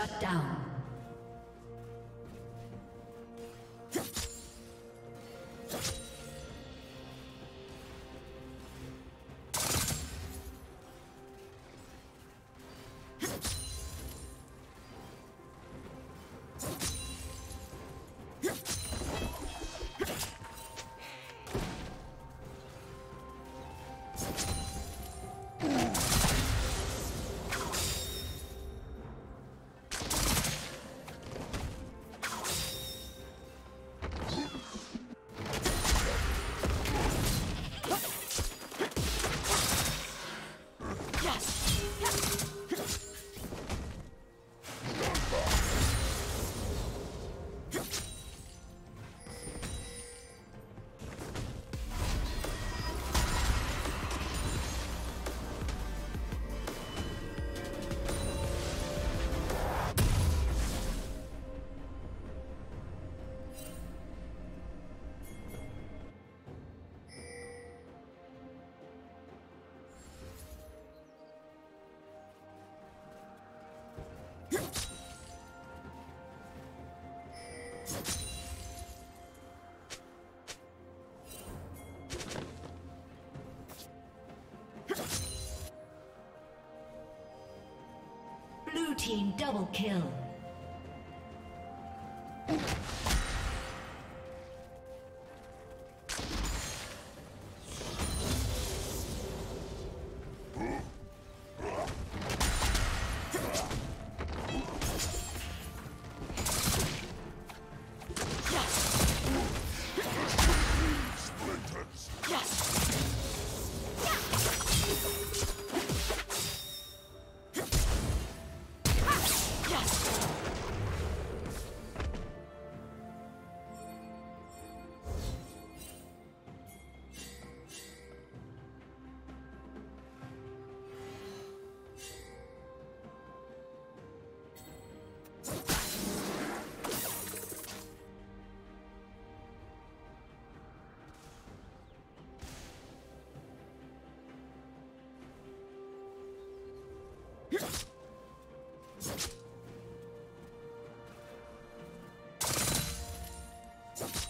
Shut down. Team double kill. you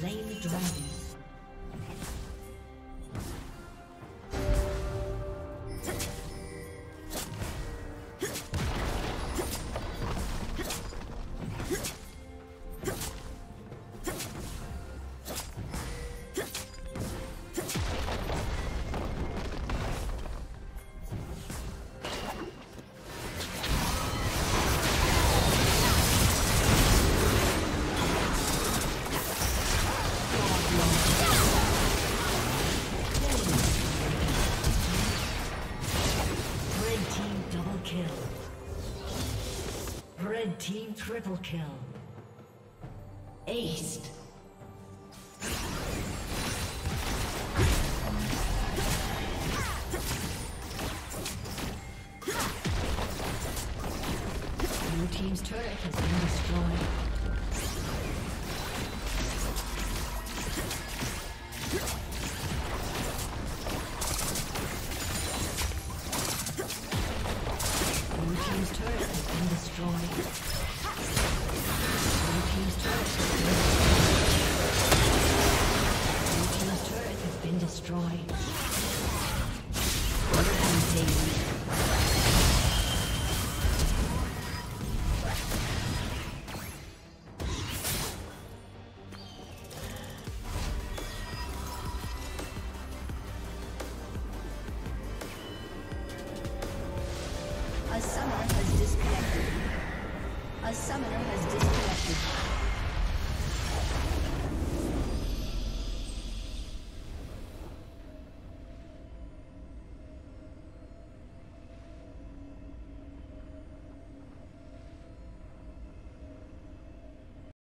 slain the dragon. Triple kill. Aced.